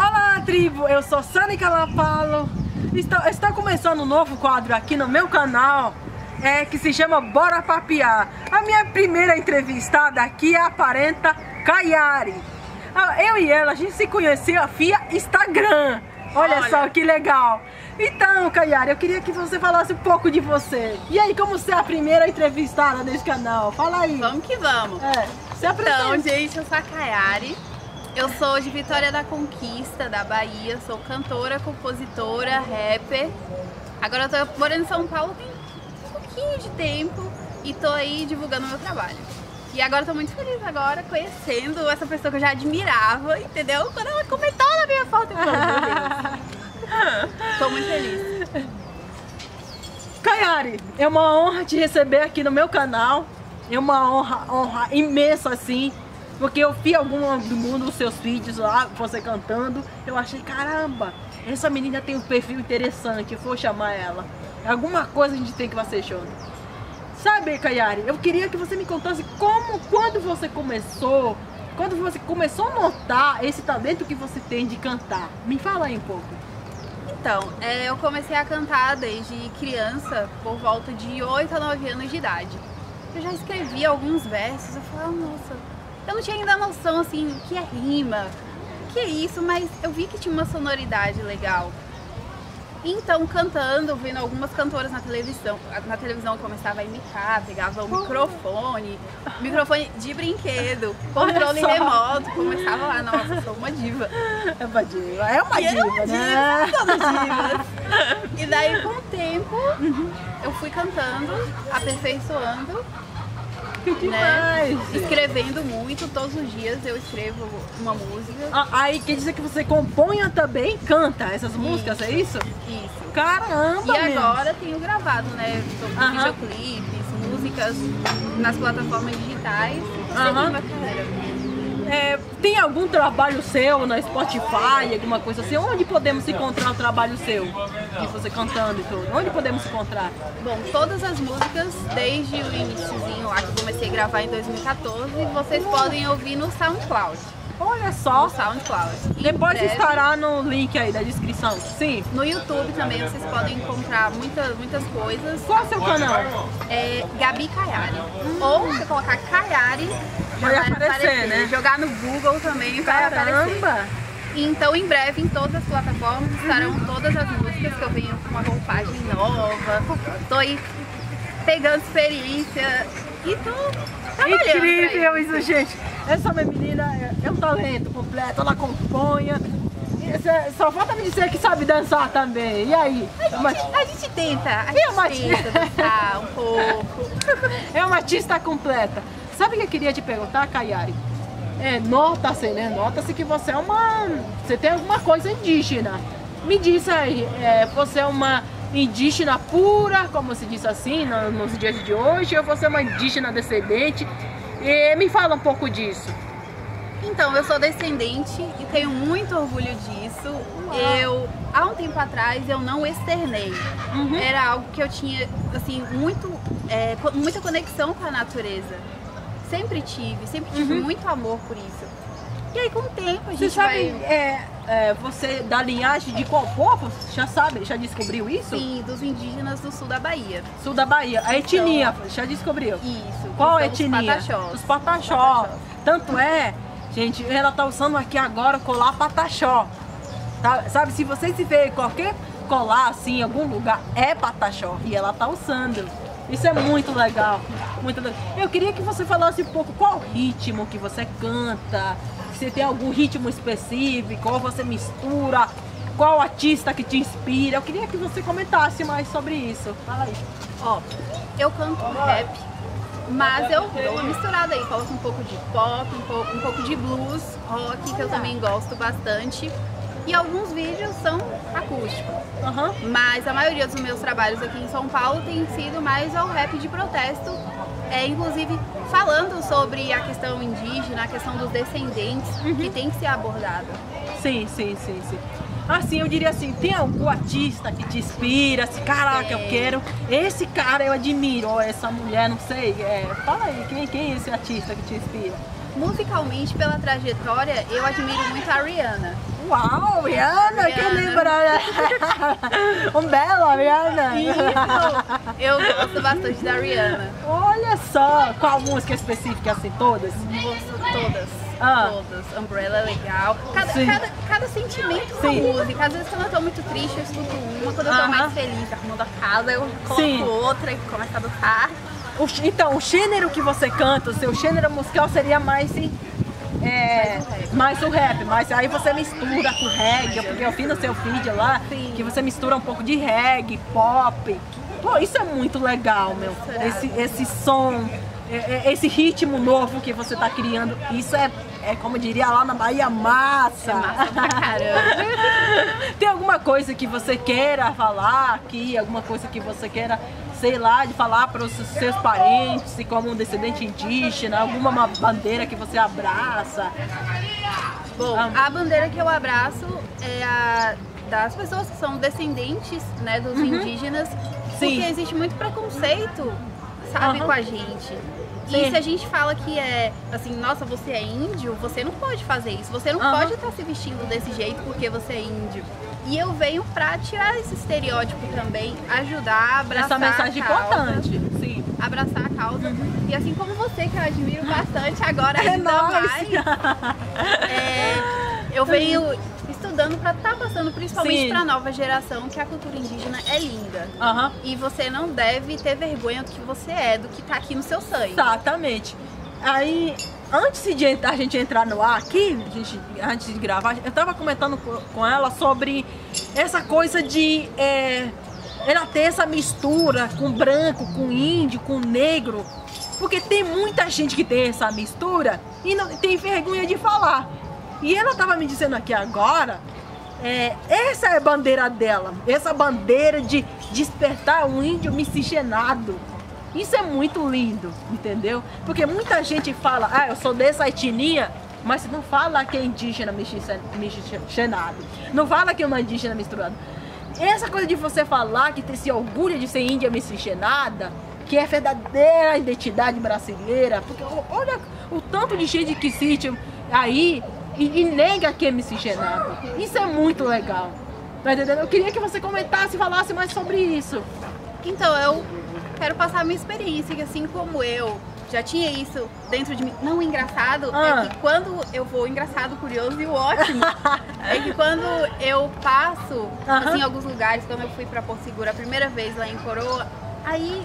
Olá, tribo! Eu sou Sani Calapalo. Está, está começando um novo quadro aqui no meu canal é, que se chama Bora Papiar. A minha primeira entrevistada aqui é a parenta Kayari. Ah, Eu e ela, a gente se conheceu via Instagram. Olha, Olha. só que legal. Então, Kayari, eu queria que você falasse um pouco de você. E aí, como você é a primeira entrevistada desse canal? Fala aí. Vamos que vamos. É, se apresenta. Então, gente, eu sou a Kayari. Eu sou de Vitória da Conquista, da Bahia. Sou cantora, compositora, rapper. Agora eu tô morando em São Paulo tem um pouquinho de tempo e tô aí divulgando meu trabalho. E agora eu tô muito feliz agora conhecendo essa pessoa que eu já admirava, entendeu? Quando ela comentou na minha foto, eu falei. Tô muito feliz. Kayari, é uma honra te receber aqui no meu canal. É uma honra, honra imensa assim. Porque eu vi algum do mundo os seus vídeos lá, você cantando. Eu achei, caramba, essa menina tem um perfil interessante. Vou chamar ela. Alguma coisa a gente tem que fazer show. Sabe, Kayari, eu queria que você me contasse como, quando você começou, quando você começou a notar esse talento que você tem de cantar. Me fala aí um pouco. Então, é, eu comecei a cantar desde criança, por volta de 8 a 9 anos de idade. Eu já escrevia alguns versos, eu falava, nossa, eu não tinha ainda noção assim, o que é rima, o que é isso, mas eu vi que tinha uma sonoridade legal. Então, cantando, vendo algumas cantoras na televisão, na televisão eu começava a imitar, pegava o microfone, microfone de brinquedo, controle remoto, começava lá, nossa, sou uma diva. É uma diva, é uma E diva, uma né? diva, divas. E daí, com o tempo, eu fui cantando, aperfeiçoando, Que né? demais! Escrevendo muito, todos os dias eu escrevo uma música. Ah, Aí quer dizer que você componha também, canta essas músicas, é isso? Isso. Caramba! E meu. agora tenho gravado, né? sobre Aham. Videoclipes, músicas nas plataformas digitais. Aham. A carreira. É, tem algum trabalho seu na Spotify, alguma coisa assim? Onde podemos encontrar o trabalho seu? De você cantando e tudo? Onde podemos encontrar? Bom, todas as músicas, desde o iníciozinho lá que comecei a gravar em 2014, vocês podem ouvir no SoundCloud. Olha No só! SoundCloud. E Depois breve- estará no link aí da descrição. Sim. No YouTube também vocês podem encontrar muitas, muitas coisas. Qual é o seu canal? É Gabi Kayari. Ou você colocar Kayari, já Vai aparecer, né? Jogar no Google também vai aparecer. Caramba! Então, em breve, em todas as plataformas, estarão todas as músicas que eu venho com uma roupagem nova. Tô aí pegando experiência e tô trabalhando. Incrível isso, gente. Essa minha menina é, é um talento completo, ela componha. Cê- Só falta me dizer que sabe dançar também. E aí? Mas isso. A gente tenta, a a gente Matilda? tenta dançar um pouco. é uma artista completa. Sabe o que eu queria te perguntar, Kayari? É, nota-se, né? Nota-se que você é uma. Você tem alguma coisa indígena. Me diz aí, é, você é uma indígena pura, como se diz assim no- nos dias de hoje, ou você é uma indígena descendente? E me fala um pouco disso. Então, eu sou descendente e tenho muito orgulho disso. Eu, há um tempo atrás, eu não externei. Uhum. Era algo que eu tinha, assim, muito, é, muita conexão com a natureza. Sempre tive, sempre tive Uhum. muito amor por isso. E aí, com o tempo, a Você gente sabe, vai... é, é, você da linhagem de qual povo? Já sabe? Já descobriu isso? Sim, dos indígenas do sul da Bahia. Sul da Bahia. A etnia, já descobriu? Isso. Qual que a são os etnia? pataxós. Os pataxó. Tanto é, gente, ela tá usando aqui agora colar pataxó. Tá? Sabe, se você se vê qualquer colar assim, em algum lugar, é pataxó. E ela tá usando. Isso é muito legal. Muito legal. Eu queria que você falasse um pouco qual ritmo que você canta. Se tem algum ritmo específico, qual você mistura, qual artista que te inspira. Eu queria que você comentasse mais sobre isso. Fala aí. Ó, eu canto rap, mas eu dou uma misturada aí, coloco um pouco de pop, um pouco, um pouco de blues, rock, que eu também gosto bastante. E alguns vídeos são acústicos. Aham. Mas a maioria dos meus trabalhos aqui em São Paulo tem sido mais ao rap de protesto, é, inclusive falando sobre a questão indígena, a questão dos descendentes, que tem que ser abordada. Sim, sim, sim, sim. Assim, eu diria assim, tem algum artista que te inspira, assim, caraca, eu Tem. quero. Esse cara eu admiro, ou essa mulher, não sei. É, fala aí, quem, quem é esse artista que te inspira? Musicalmente, pela trajetória, eu admiro muito a Rihanna. Uau, Rihanna, que lembra? um belo, Rihanna. Isso. Eu gosto bastante da Rihanna. Olha só, qual música específica assim, todas? Todas. Ah. Todas. Umbrella é legal. Cada, Sim. cada, cada sentimento com música. Às vezes quando eu tô muito triste, eu escuto uma. Quando eu tô Aham. mais feliz, arrumando a casa, eu coloco Sim. outra e começo a dançar. O então, o gênero que você canta, o seu gênero musical seria mais sim, é, Mais o rap. mas aí você mistura com reggae, porque eu vi no seu vídeo lá Sim. que você mistura um pouco de reggae, pop. Pô, isso é muito legal, meu. é. Esse, esse som, é- é- esse ritmo novo que você tá criando, isso é, é como diria lá na Bahia, massa. É massa pra caramba. Tem alguma coisa que você queira falar aqui, alguma coisa que você queira, sei lá, de falar para os seus parentes, se como um descendente indígena, alguma ma- bandeira que você abraça? Bom, Ah. a bandeira que eu abraço é a das pessoas que são descendentes né, dos indígenas, Uhum. Sim. porque existe muito preconceito, sabe, Aham. com a gente. Sim. E se a gente fala que é assim, nossa, você é índio, você não pode fazer isso. Você não Aham. pode estar se vestindo desse jeito porque você é índio. E eu venho pra tirar esse estereótipo também, ajudar a abraçar Essa mensagem a causa, importante. Sim. abraçar a causa. E assim como você, que eu admiro bastante agora É ainda nóis. mais. É, eu venho estudando para estar passando principalmente para a nova geração que a cultura indígena é linda. Aham. E você não deve ter vergonha do que você é, do que tá aqui no seu sangue. Exatamente. Aí, antes de a gente entrar no ar aqui, gente- antes de gravar, eu tava comentando co- com ela sobre essa coisa de é, ela ter essa mistura com branco, com índio, com negro. Porque tem muita gente que tem essa mistura e não tem vergonha de falar. E ela tava me dizendo aqui agora, é, essa é a bandeira dela, essa bandeira de despertar um índio miscigenado. Isso é muito lindo, entendeu? Porque muita gente fala, ah, eu sou dessa etnia, mas não fala que é indígena miscigen- miscigenado. Não fala que é uma indígena misturada. Essa coisa de você falar que tem esse orgulho de ser índia miscigenada, que é a verdadeira identidade brasileira, porque olha o tanto de gente que existe aí e, e nega que é miscigenado. Isso é muito legal. Tá entendendo? Eu queria que você comentasse e falasse mais sobre isso. Então eu quero passar a minha experiência, que assim como eu já tinha isso dentro de mim. Não o engraçado Ah. é que quando eu vou engraçado, curioso e o ótimo é que quando eu passo Aham. assim, em alguns lugares, quando eu fui pra Porto Seguro a primeira vez lá em Coroa, aí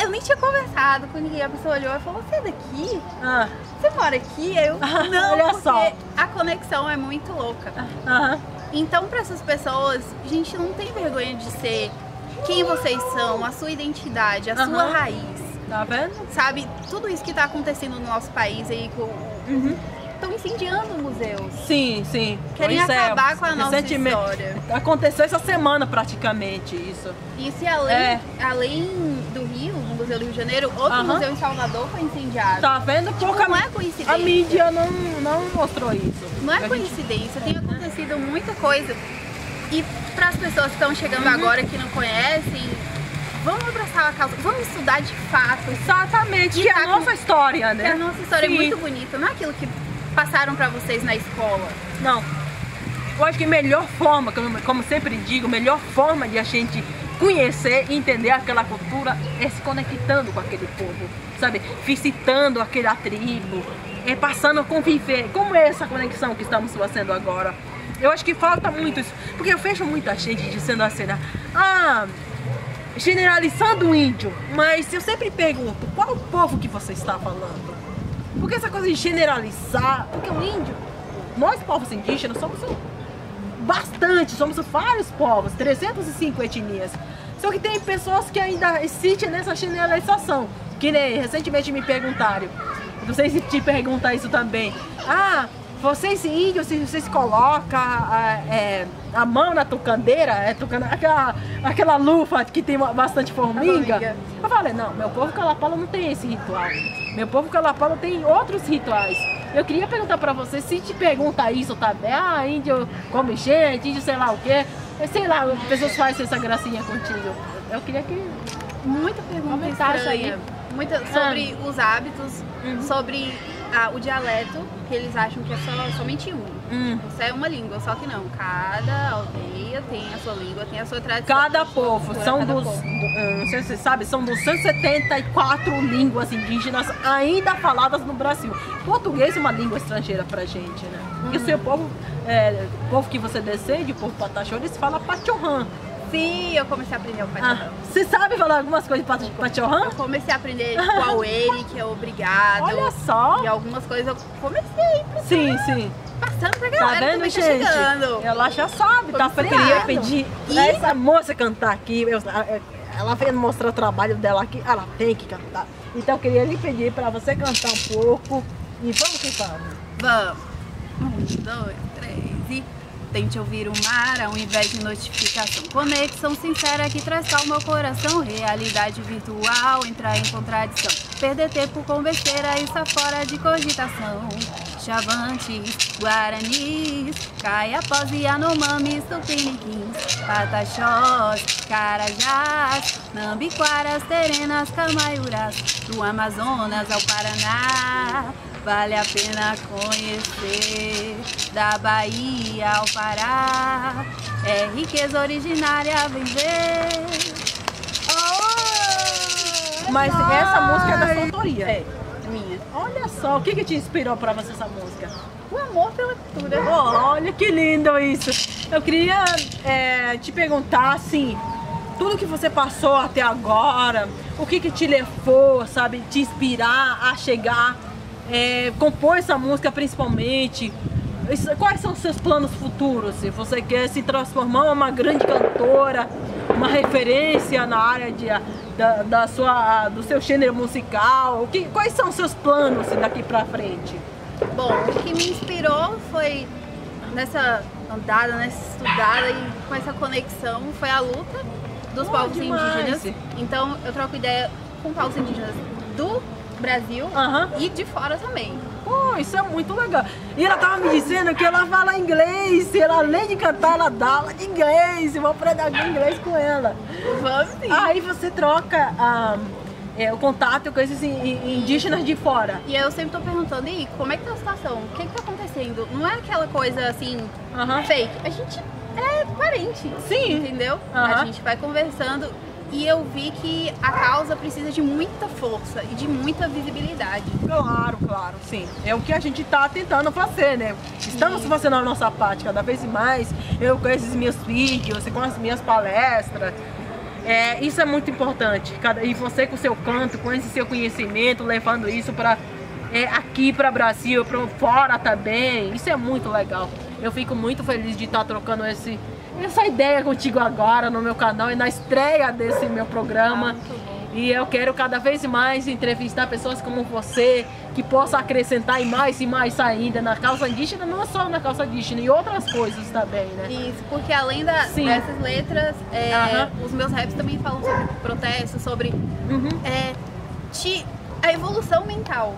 eu nem tinha conversado com ninguém. A pessoa olhou e falou: Você é daqui? Ah, Você mora aqui? Eu não, Olha porque só. a conexão é muito louca. aham. Então, para essas pessoas, a gente não tem vergonha de ser quem vocês são, a sua identidade, a sua Aham. raiz. Tá vendo? Sabe, tudo isso que tá acontecendo no nosso país aí, estão incendiando museus. Sim, sim. Querem Isso é, acabar com a nossa história. Aconteceu essa semana praticamente isso. Isso e além, É. além do Rio, no Museu do Rio de Janeiro, outro museu em Salvador foi incendiado. Tá vendo? Pouca não é coincidência. A mídia não, não mostrou isso. Não é coincidência, tem acontecido muita coisa. E para as pessoas que estão chegando agora que não conhecem, vamos abraçar a causa, vamos estudar de fato. Exatamente, E que é a com- nossa história, Que né? a nossa história Sim. é muito bonita, não é aquilo que passaram para vocês na escola. Não. Eu acho que a melhor forma, como, como sempre digo, a melhor forma de a gente conhecer e entender aquela cultura é se conectando com aquele povo, sabe? Visitando aquela tribo, é passando a conviver. Como é essa conexão que estamos fazendo agora? Eu acho que falta muito isso, porque eu vejo muita gente dizendo assim, ah, generalizando o índio, mas eu sempre pergunto, qual o povo que você está falando? Porque essa coisa de generalizar, porque o índio, nós povos indígenas somos bastante, somos vários povos, 305 etnias. Só que tem pessoas que ainda insistem nessa generalização. Que nem recentemente me perguntaram, não sei se te pergunta isso também. Ah, vocês índios, se vocês colocam a, é, a mão na tucandeira, é tucana, aquela, aquela lufa que tem bastante formiga. formiga. Eu falei, não, meu povo calapalo não tem esse ritual. Meu povo calapalo tem outros rituais. Eu queria perguntar pra você se te pergunta isso também. Ah, índio come gente, índio sei lá o quê. Eu Sei lá, as pessoas fazem essa gracinha contigo. Eu queria que. Muita pergunta estranha. aí. Muita sobre os hábitos, Uhum. sobre ah, o dialeto, que eles acham que é só, somente um. Hum. Isso é uma língua, só que não. Cada aldeia tem a sua língua, tem a sua tradição. Cada povo, são Cada dos, povo. do- ah, não sei se você sabe, são 274 línguas indígenas ainda faladas no Brasil. Português é uma língua estrangeira pra gente, né? E o seu povo, é, o povo que você descende, o povo pataxó, eles falam pachorrã. Sim, eu comecei a aprender o Ah, pachorrão. você sabe falar algumas coisas de pach- pachorrã? Eu comecei a aprender o ele, que é obrigado. Olha só! E algumas coisas eu comecei Sim, sim. passando pra Tá galera vendo, também tá gente? chegando. Ela já sabe, tá? Foi Eu queria criado. pedir E- pra essa moça cantar aqui. eu- ela veio mostrar o trabalho dela aqui, ela tem que cantar. Então eu queria lhe pedir pra você cantar um pouco. E vamos que vamos. Vamos. Um, dois, três e. Tente ouvir o mar ao invés de notificação. Conexão sincera que traz calma ao coração. Realidade virtual, entrar em contradição. Perder tempo com besteira está fora de cogitação. Chavantes, Guaranis, Caiapós e Anomamis, Tupiniquins, Pataxós, Carajás, Nambiquaras, Terenas, Camaiurás, do Amazonas ao Paraná. Vale a pena conhecer, da Bahia ao Pará. É riqueza originária, vem ver. Oh, Mas essa música é da sua autoria. É, minha. Olha só, o que, que te inspirou pra você essa música? O amor pela cultura. Olha que lindo isso. Eu queria é, te perguntar assim, tudo que você passou até agora, o que que te levou, sabe, te inspirar a chegar, é, compor essa música principalmente. Quais são os seus planos futuros? Se você quer se transformar em uma grande cantora, uma referência na área de, da, da sua, do seu gênero musical, que, quais são os seus planos daqui pra frente? Bom, o que me inspirou foi nessa andada, nessa estudada e com essa conexão foi a luta dos Oh, povos demais. indígenas. Então eu troco ideia com povos indígenas do Brasil Aham. e de fora também. Pô, isso é muito legal. E ela tava me dizendo que ela fala inglês, ela além de cantar, ela dá aula de inglês, eu vou aprender inglês com ela. Vamos sim. Aí você troca ah, é, o contato com esses in- in- indígenas de fora. E eu sempre tô perguntando, e como é que tá a situação? O que que tá acontecendo? Não é aquela coisa assim, Aham. fake. A gente é parente. Sim. Entendeu? Aham. A gente vai conversando e eu vi que a causa precisa de muita força e de muita visibilidade. Claro, claro, sim. É o que a gente tá tentando fazer, né? Estamos Sim. fazendo a nossa parte cada vez mais. Eu com esses meus vídeos, com as minhas palestras. É, isso é muito importante. Cada, e você com o seu canto, com esse seu conhecimento, levando isso para aqui para Brasil, para fora também. Isso é muito legal. Eu fico muito feliz de estar trocando esse, essa ideia contigo agora no meu canal e na estreia desse meu programa. Ah. E eu quero cada vez mais entrevistar pessoas como você, que possa acrescentar e mais e mais ainda na causa indígena, não só na causa indígena, e outras coisas também, né? Isso, porque além da- dessas letras, é, os meus raps também falam sobre protesto, sobre Uhum. é, ti- a evolução mental,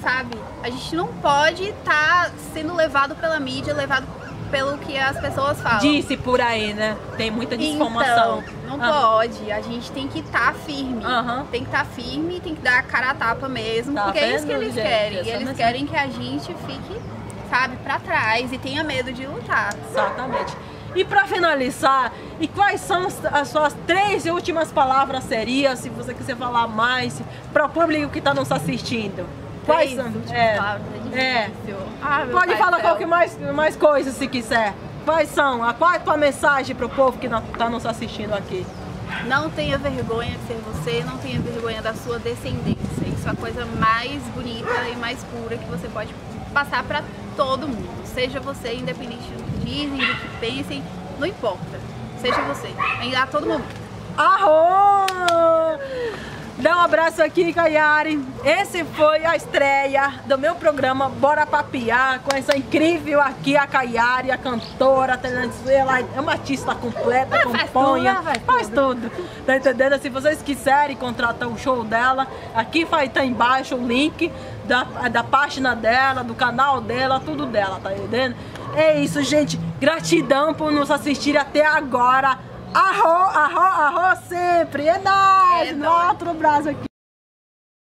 sabe? A gente não pode estar sendo levado pela mídia, levado pelo que as pessoas falam. Disse por aí, né? Tem muita desinformação. Então, não Ah, pode. A gente tem que estar firme. Aham. Tem que estar firme, tem que dar a cara a tapa mesmo. Tá porque é isso que vendo, eles gente? querem. E eles mensagem. querem que a gente fique, sabe, pra trás e tenha medo de lutar. Exatamente. E para finalizar, e quais são as- as suas três últimas palavras serias, se você quiser falar mais, para o público que está nos assistindo? Quais Três são? últimas É, é é. Ah, Pode falar céu. qualquer mais, mais coisa se quiser. Quais são? A- Qual é a tua mensagem para o povo que está nos assistindo aqui? Não tenha vergonha de ser você, não tenha vergonha da sua descendência. Isso é a coisa mais bonita e mais pura que você pode passar pra todo mundo. Seja você, independente do que dizem, do que pensem, não importa. Seja você. Ainda a todo momento. Arro! Dá um abraço aqui, Kayari. Esse foi a estreia do meu programa Bora Papiar com essa incrível aqui, a Kayari, a cantora, ela é uma artista completa, Ah, faz compõe, tudo, faz faz tudo. Tá entendendo? Se vocês quiserem contratar o show dela, aqui vai estar embaixo o link da, da página dela, do canal dela, tudo dela, tá entendendo? É isso, gente. Gratidão por nos assistir até agora. Arro, arro, arro sempre. É nóis. É No outro braço aqui.